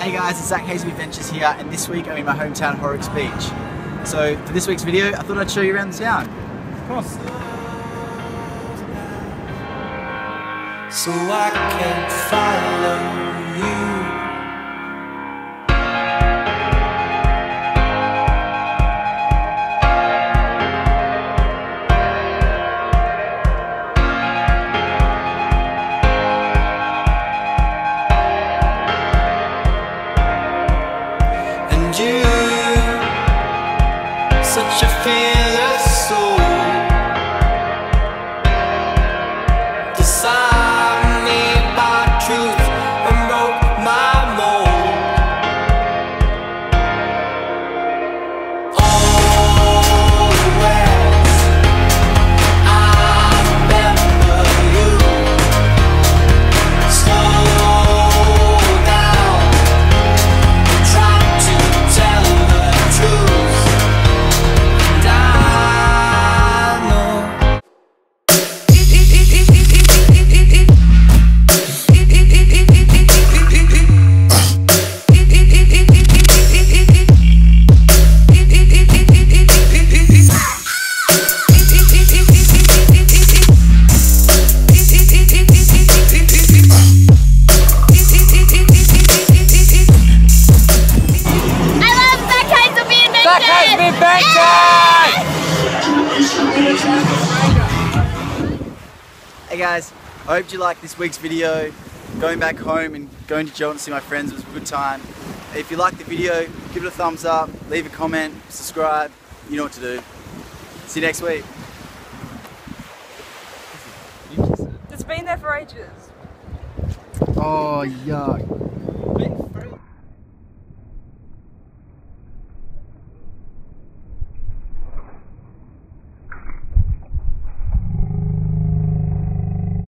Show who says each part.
Speaker 1: Hey guys, it's Zak Hazy Adventures here, and this week I'm in my hometown, Horrocks Beach. So for this week's video, I thought I'd show you around the town.
Speaker 2: Of course.
Speaker 3: So I can follow you. You, such a fearless soul. Disarmed
Speaker 2: Zak has been
Speaker 1: Hey guys, I hope you liked this week's video. Going back home and going to Geraldton to see my friends was a good time. If you liked the video, give it a thumbs up, leave a comment, subscribe, you know what to do. See you next week.
Speaker 4: It's been there for ages.
Speaker 1: Oh, yuck.